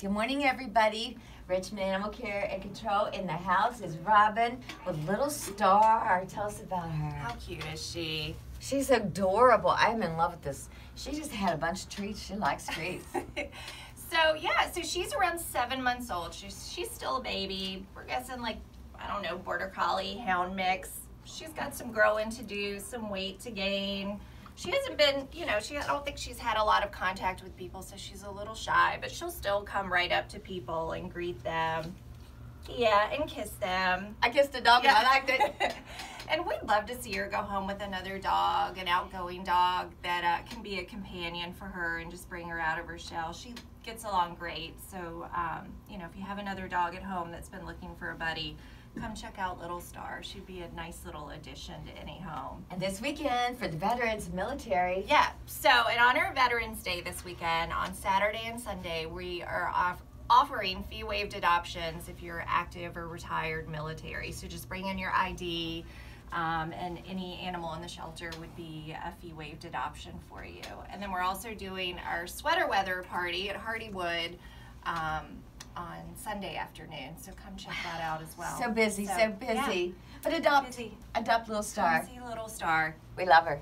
Good morning, everybody. Richmond Animal Care and Control in the house is Robin with Little Star. Tell us about her. How cute is she? She's adorable. I'm in love with this. She just had a bunch of treats. She likes treats. so yeah, so she's around seven months old. She's she's still a baby. We're guessing like I don't know, border collie, hound mix. She's got some growing to do, some weight to gain she hasn't been, you know, she I don't think she's had a lot of contact with people, so she's a little shy, but she'll still come right up to people and greet them. Yeah, and kiss them. I kissed a dog yeah. and I liked it. and we'd love to see her go home with another dog, an outgoing dog that uh, can be a companion for her and just bring her out of her shell. She gets along great. So, um, you know, if you have another dog at home that's been looking for a buddy, come check out Little Star. She'd be a nice little addition to any home. And this weekend for the veterans military. Yeah, so in honor of Veterans Day this weekend, on Saturday and Sunday, we are off offering fee waived adoptions if you're active or retired military. So just bring in your ID. Um, and any animal in the shelter would be a fee waived adoption for you. And then we're also doing our sweater weather party at Hardywood um, Sunday afternoon. So come check that out as well. So busy, so, so busy. Yeah. But adopt, busy. adopt Little Star. Little Star. We love her.